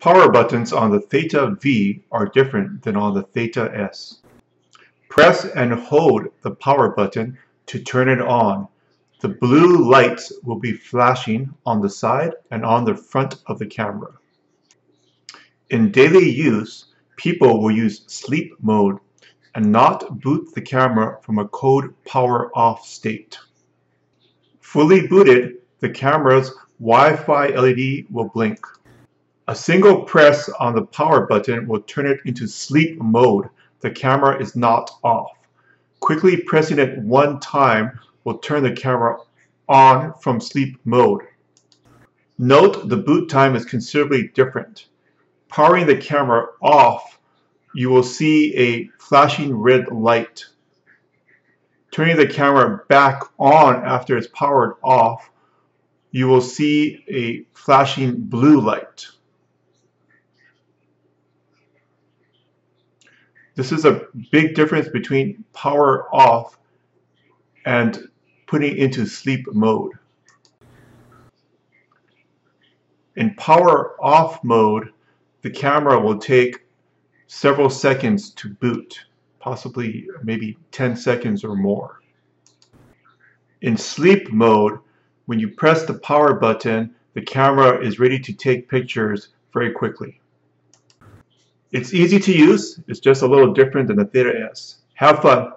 Power buttons on the Theta V are different than on the Theta S. Press and hold the power button to turn it on. The blue lights will be flashing on the side and on the front of the camera. In daily use, people will use sleep mode and not boot the camera from a code power off state. Fully booted, the camera's Wi-Fi LED will blink. A single press on the power button will turn it into sleep mode. The camera is not off. Quickly pressing it one time will turn the camera on from sleep mode. Note the boot time is considerably different. Powering the camera off, you will see a flashing red light. Turning the camera back on after it's powered off, you will see a flashing blue light. This is a big difference between power off and putting into sleep mode. In power off mode, the camera will take several seconds to boot, possibly maybe 10 seconds or more. In sleep mode, when you press the power button, the camera is ready to take pictures very quickly. It's easy to use. It's just a little different than the Theta S. Have fun.